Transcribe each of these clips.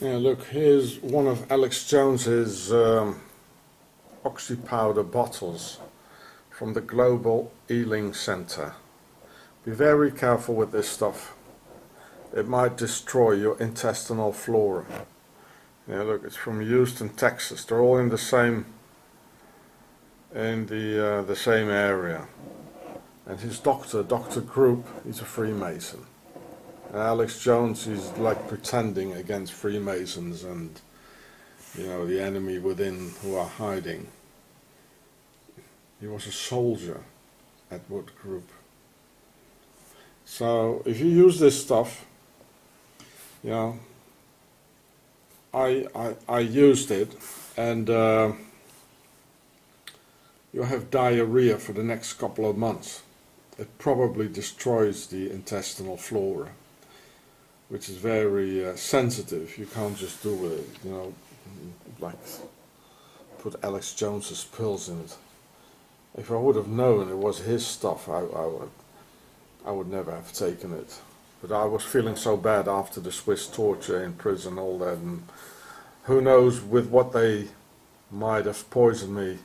Yeah, look, here's one of Alex Jones's um, oxy powder bottles from the Global Healing Center. Be very careful with this stuff. It might destroy your intestinal flora. Yeah, look, it's from Houston, Texas. They're all in the same in the uh, the same area. And his doctor, Dr. Group, he's a Freemason. Alex Jones is like pretending against Freemasons and you know the enemy within who are hiding. He was a soldier at Wood Group. So if you use this stuff, you know, I I, I used it and uh, you'll have diarrhea for the next couple of months. It probably destroys the intestinal flora which is very uh, sensitive. You can't just do it, you know, like put Alex Jones's pills in it. If I would have known it was his stuff, I, I would, I would never have taken it. But I was feeling so bad after the Swiss torture in prison, all that, and who knows with what they might have poisoned me.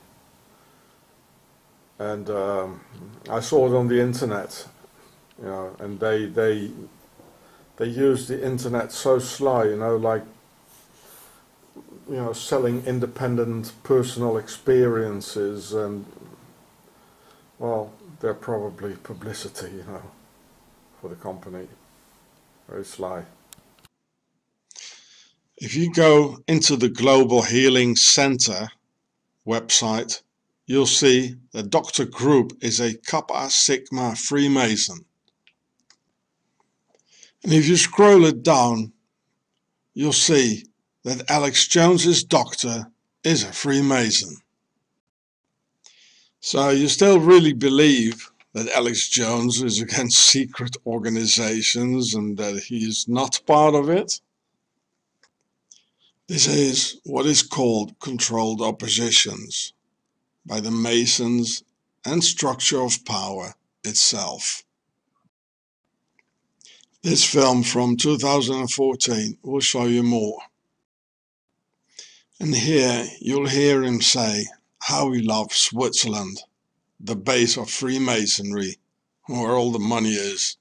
And um, I saw it on the internet, you know, and they they they use the internet so sly, you know, like you know, selling independent personal experiences and well, they're probably publicity, you know, for the company. Very sly. If you go into the Global Healing Center website, you'll see that Dr. Group is a Kappa Sigma Freemason. And if you scroll it down, you'll see that Alex Jones's doctor is a Freemason. So you still really believe that Alex Jones is against secret organizations and that he is not part of it? This is what is called controlled oppositions by the Masons and structure of power itself. This film from 2014 will show you more. And here you'll hear him say how he loves Switzerland, the base of Freemasonry, where all the money is.